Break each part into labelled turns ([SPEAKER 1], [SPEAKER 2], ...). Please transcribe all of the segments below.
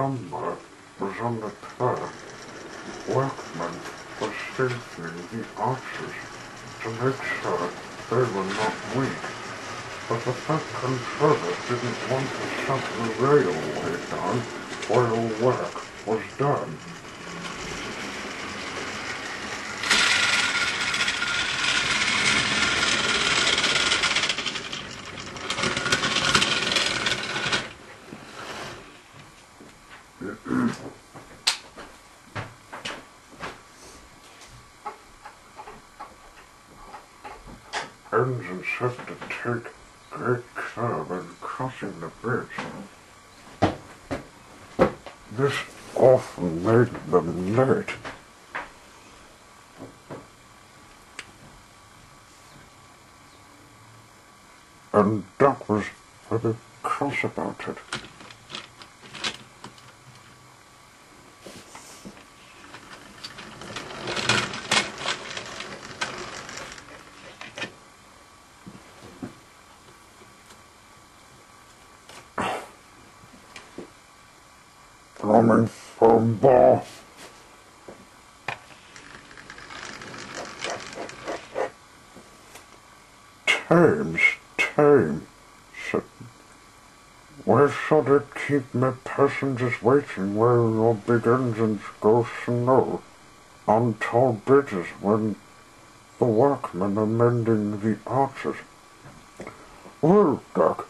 [SPEAKER 1] somewhere was on the path. Workmen were strengthening the arches to make sure they were not weak. But the Fat Controller didn't want to shut the railway down while work was done. Engines have to take great care when crossing the bridge. This often made them late. And Duck was very cross about it. Coming from. Thames, Thames, said, where should it keep my passengers waiting where your big engines go slow on tall bridges when the workmen are mending the arches? Well, Duck,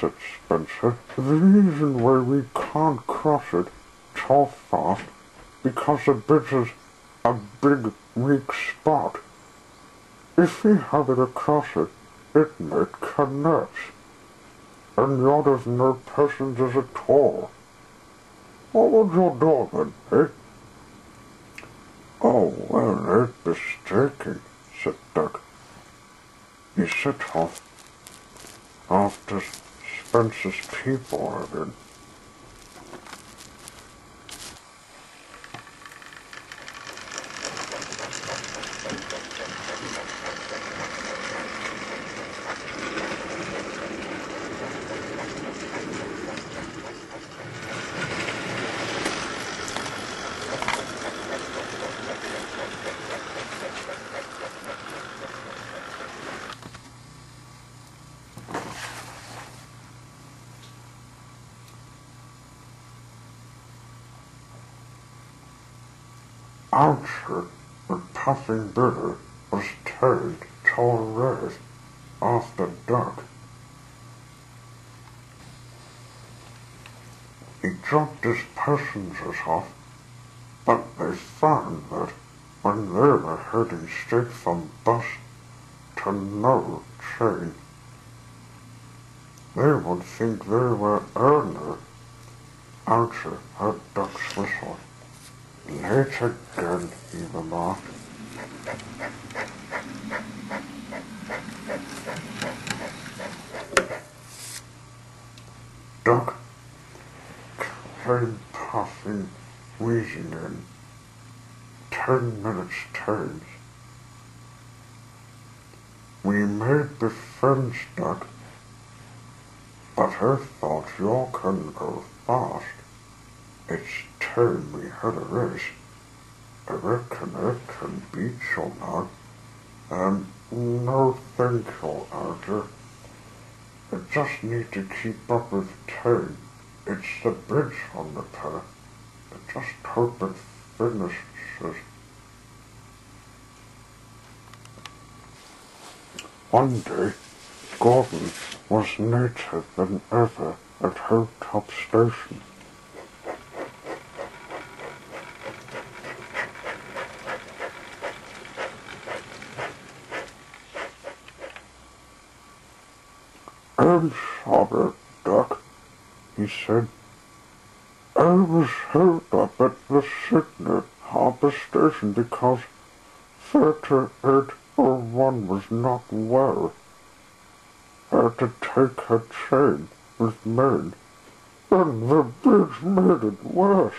[SPEAKER 1] said Spencer, the reason why we can't cross it so fast because the bridge is a big weak spot. If we have it across it, it might collapse. And you'd have no passengers at all. What would your do then, eh? Oh, well, they'd be mistaken, said Doug. He set off after Spencer's people been. Archer, the puffing bitter, was towed to a road after dark. He dropped his passengers off, but they found that when they were heading straight from bus to no train, they would think they were earner. Archer had Duck's whistle. He remarked. Duck came puffing, wheezing in. Ten minutes turns. We made the friends, Duck, but her thought you couldn't go fast. It's time we had a race. I reckon I can beat you now. And no thank you, Arthur. I just need to keep up with time. It's the bridge on the path. I just hope it finishes. One day, Gordon was later than ever at Hilltop Station. I'm sorry, Duck, he said. I was held up at the Sydney Harbour Station because 3801 was not well. I had to take her train with me, and the bridge made it worse.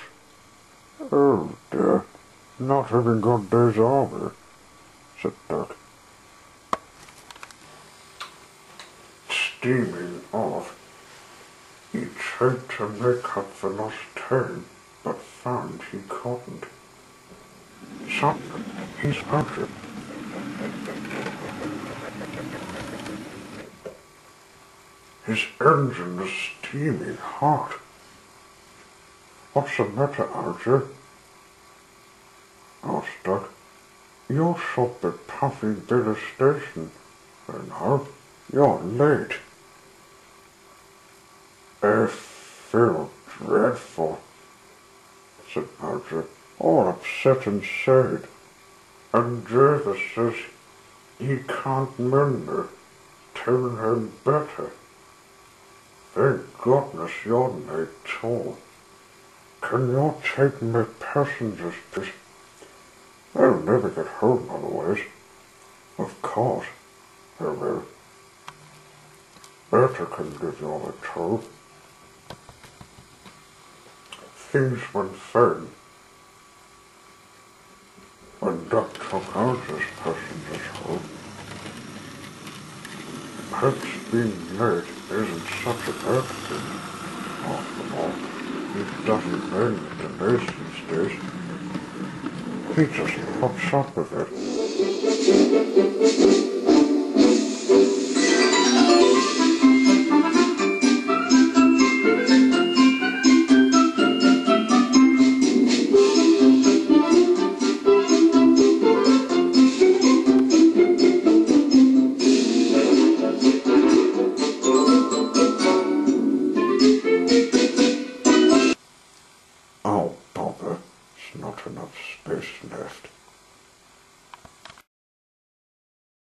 [SPEAKER 1] Oh dear, not having got days over, said Duck. Steaming off. He tried to make up for lost time, but found he couldn't. Suddenly, he spotted. His engine steaming hot. What's the matter, Archer? asked Duck. You should be puffing Billy Station. And now you're late. I feel dreadful, said Archer, all upset inside. And Jervis says he can't mend her. Tell him better. Thank goodness you're late too. Can you take my passengers, please? I'll never get home otherwise. Of course, I will. Berta can give you a tow. Things went fine. When Duck took out his passengers home, perhaps being late isn't such a bad thing. After all, he doesn't mind the delays these days. He just puts up with it.